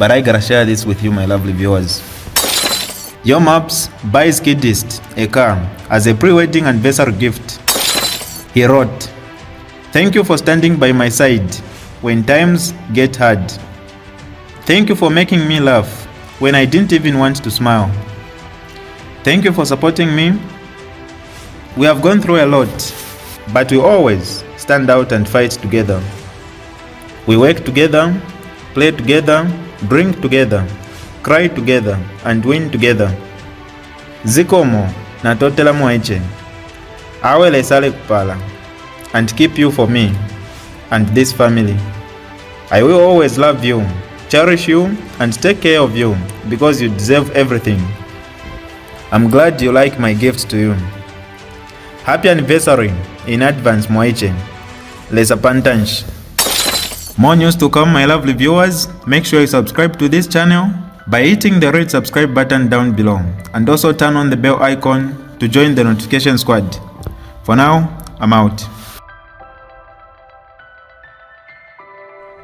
But I gotta share this with you, my lovely viewers. Yo Maps buys Kidist a car as a pre-wedding anniversary gift. He wrote, Thank you for standing by my side when times get hard. Thank you for making me laugh when I didn't even want to smile. Thank you for supporting me. We have gone through a lot, but we always stand out and fight together. We work together, play together, drink together, cry together, and win together. Zikomo na mweche. Awele sale kupala and keep you for me and this family. I will always love you, cherish you, and take care of you because you deserve everything. I'm glad you like my gift to you. Happy anniversary in advance, Moiche. Lesa Pantanch. More news to come, my lovely viewers. Make sure you subscribe to this channel by hitting the red subscribe button down below and also turn on the bell icon to join the notification squad. For now, I'm out.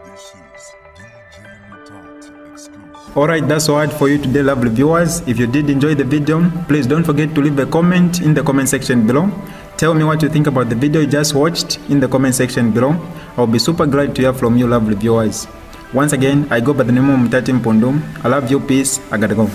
This is DJ Mutati exclusive. Alright, that's all for you today, lovely viewers. If you did enjoy the video, please don't forget to leave a comment in the comment section below. Tell me what you think about the video you just watched in the comment section below. I'll be super glad to hear from you, lovely viewers. Once again, I go by the name of Mutati Mpundu. I love you, peace, I gotta go.